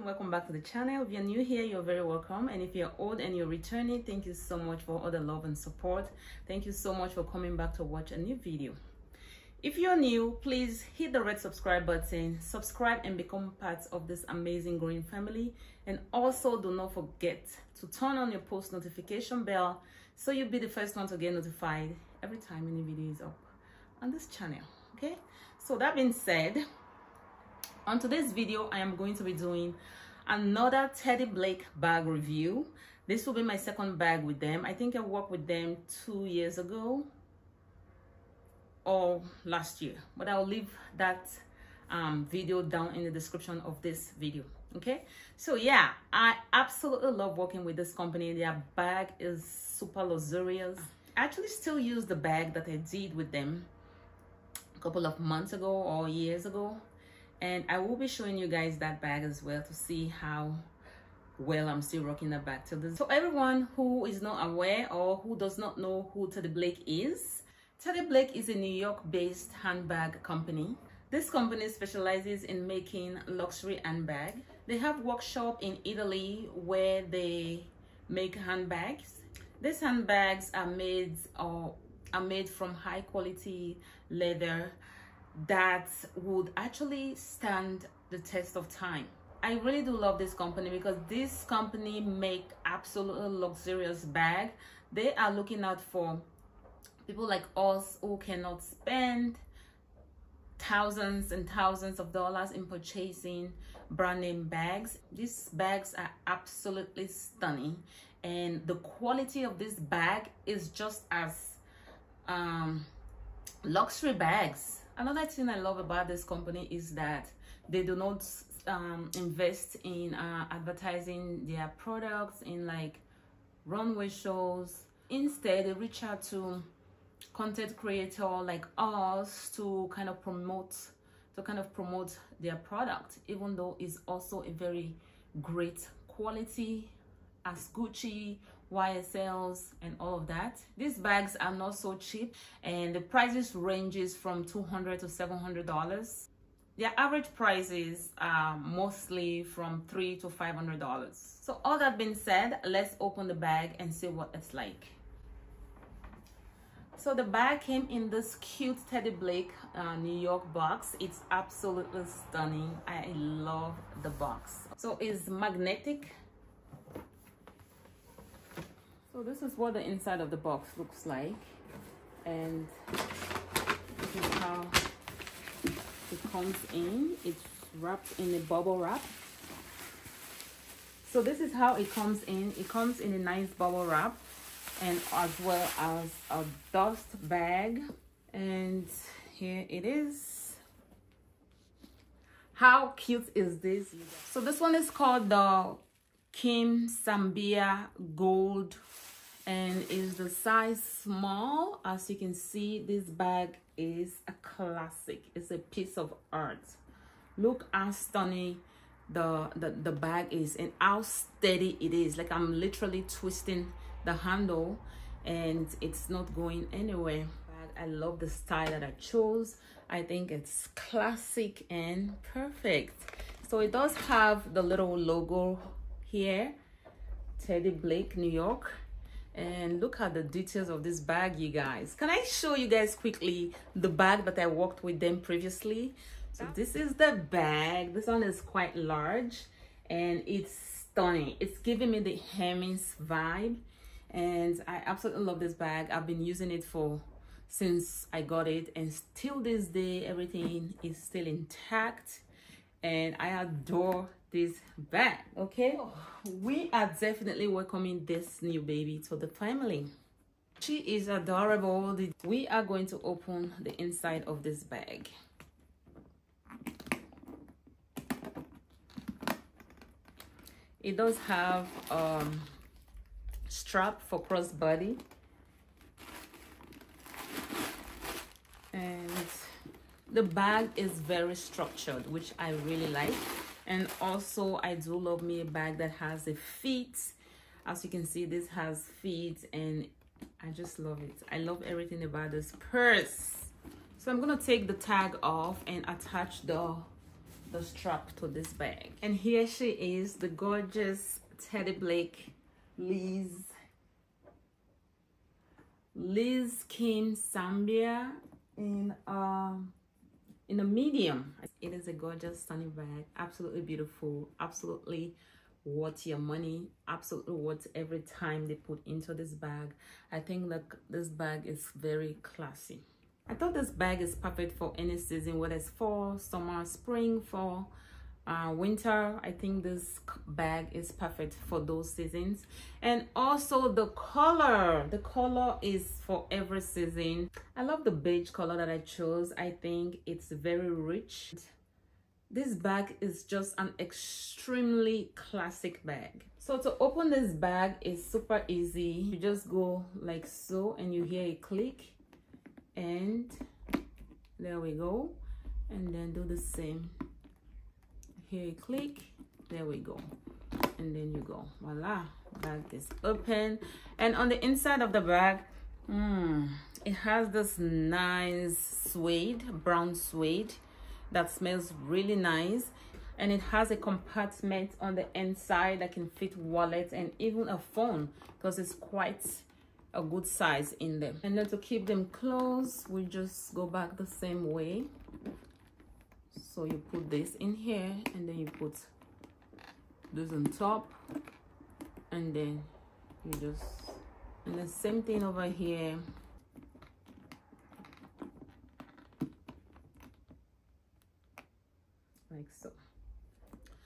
and welcome back to the channel. If you're new here you're very welcome. And if you're old and you're returning thank you so much for all the love and support. Thank you so much for coming back to watch a new video. If you're new please hit the red subscribe button subscribe and become part of this amazing growing family. And also do not forget to turn on your post notification bell so you'll be the first one to get notified every time any video is up on this channel okay? So that being said on today's video i am going to be doing another teddy blake bag review. This will be my second bag with them. I think i worked with them two years ago or last year but i'll leave that um, video down in the description of this video okay? So yeah i absolutely love working with this company. Their bag is super luxurious. I actually still use the bag that i did with them a couple of months ago or years ago and I will be showing you guys that bag as well to see how well I'm still rocking that bag. So, so everyone who is not aware or who does not know who Teddy Blake is, Teddy Blake is a New York-based handbag company. This company specializes in making luxury handbag. They have workshop in Italy where they make handbags. These handbags are made or are made from high quality leather that would actually stand the test of time. I really do love this company because this company make absolutely luxurious bag. They are looking out for people like us who cannot spend thousands and thousands of dollars in purchasing brand name bags. These bags are absolutely stunning and the quality of this bag is just as um, luxury bags Another thing I love about this company is that they do not um, invest in uh, advertising their products in like runway shows. Instead, they reach out to content creator like us to kind of promote to kind of promote their product even though it's also a very great quality as Gucci YSLs and all of that. These bags are not so cheap and the prices ranges from 200 to $700. Their average prices are mostly from three to $500. So all that being said, let's open the bag and see what it's like. So the bag came in this cute Teddy Blake uh, New York box. It's absolutely stunning. I love the box. So it's magnetic so this is what the inside of the box looks like. And this is how it comes in. It's wrapped in a bubble wrap. So this is how it comes in. It comes in a nice bubble wrap and as well as a dust bag. And here it is. How cute is this? So this one is called the kim sambia gold and is the size small. As you can see this bag is a classic. It's a piece of art. Look how stunning the, the the bag is and how steady it is. Like i'm literally twisting the handle and it's not going anywhere. I love the style that i chose. I think it's classic and perfect. So it does have the little logo here teddy blake new york. And look at the details of this bag you guys. Can i show you guys quickly the bag that i worked with them previously? So this is the bag. This one is quite large and it's stunning. It's giving me the Hermes vibe and i absolutely love this bag. I've been using it for since i got it and still this day everything is still intact. And i adore this back okay? We are definitely welcoming this new baby to the family. She is adorable. We are going to open the inside of this bag. It does have um strap for crossbody. And the bag is very structured which i really like and also i do love me a bag that has a feet as you can see this has feet and i just love it. I love everything about this purse. So i'm gonna take the tag off and attach the the strap to this bag. And here she is the gorgeous teddy blake liz liz kim sambia in um in a medium it is a gorgeous stunning bag. Absolutely beautiful. Absolutely worth your money. Absolutely worth every time they put into this bag. I think that this bag is very classy. I thought this bag is perfect for any season whether it's fall summer spring fall uh, winter i think this bag is perfect for those seasons. And also the color. The color is for every season. I love the beige color that i chose. I think it's very rich. This bag is just an extremely classic bag. So to open this bag is super easy. You just go like so and you hear a click and there we go. And then do the same here click there we go. And then you go. Voila bag is open. And on the inside of the bag mm, it has this nice suede brown suede that smells really nice. And it has a compartment on the inside that can fit wallet and even a phone because it's quite a good size in them. And then to keep them closed we just go back the same way so you put this in here and then you put this on top and then you just and the same thing over here. Like so.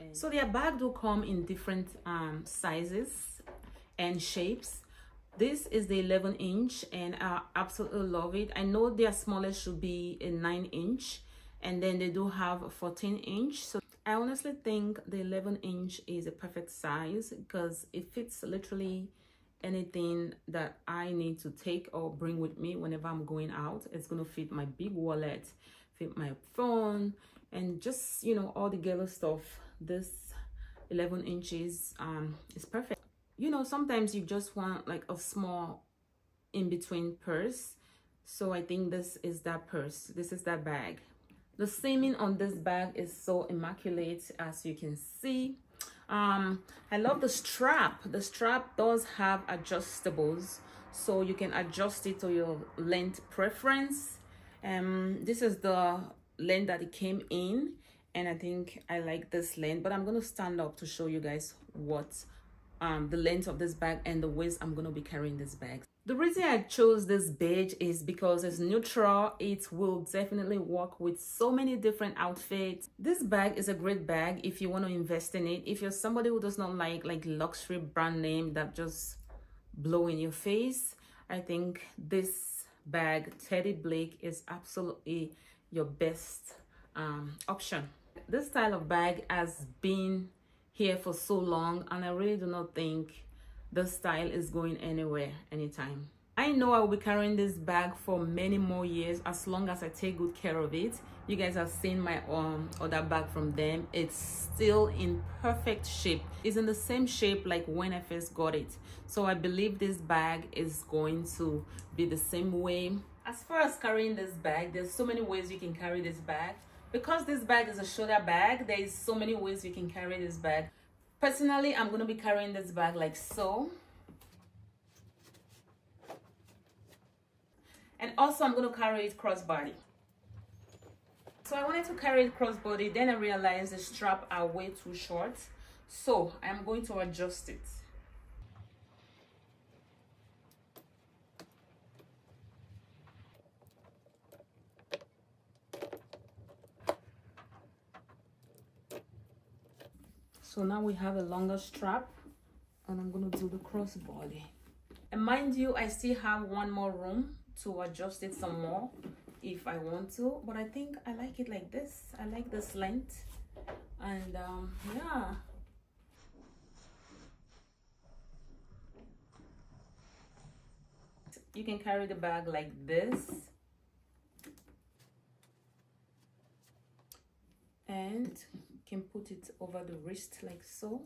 And so their bag do come in different um, sizes and shapes. This is the 11 inch and i absolutely love it. I know their smallest should be a 9 inch and then they do have a 14 inch. So i honestly think the 11 inch is a perfect size because it fits literally anything that i need to take or bring with me whenever i'm going out. It's gonna fit my big wallet fit my phone and just you know all the girl stuff. This 11 inches um is perfect. You know sometimes you just want like a small in between purse. So i think this is that purse. This is that bag the seaming on this bag is so immaculate as you can see. Um i love the strap. The strap does have adjustables so you can adjust it to your length preference. Um this is the length that it came in and i think i like this length but i'm going to stand up to show you guys what um the length of this bag and the waist i'm going to be carrying this bag the reason I chose this beige is because it's neutral. It will definitely work with so many different outfits. This bag is a great bag if you want to invest in it. If you're somebody who does not like like luxury brand name that just blow in your face, I think this bag, Teddy Blake, is absolutely your best um, option. This style of bag has been here for so long and I really do not think the style is going anywhere anytime. I know i will be carrying this bag for many more years as long as i take good care of it. You guys have seen my um other bag from them. It's still in perfect shape. It's in the same shape like when i first got it. So i believe this bag is going to be the same way. As far as carrying this bag there's so many ways you can carry this bag. Because this bag is a shoulder bag there is so many ways you can carry this bag personally i'm going to be carrying this bag like so. And also i'm going to carry it crossbody. So i wanted to carry it crossbody then i realized the strap are way too short. So i'm going to adjust it so now we have a longer strap and i'm to do the crossbody and mind you i still have one more room to adjust it some more if i want to but i think i like it like this. I like this length. And um yeah. You can carry the bag like this and can put it over the wrist like so.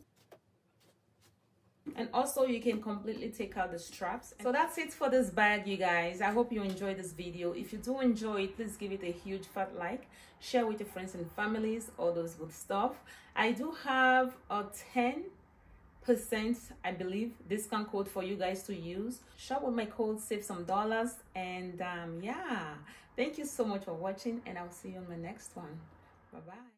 And also you can completely take out the straps. So that's it for this bag you guys. I hope you enjoyed this video. If you do enjoy it please give it a huge fat like. Share with your friends and families all those good stuff. I do have a 10 percent i believe discount code for you guys to use. Shop with my code save some dollars and um yeah. Thank you so much for watching and i'll see you on my next one. Bye bye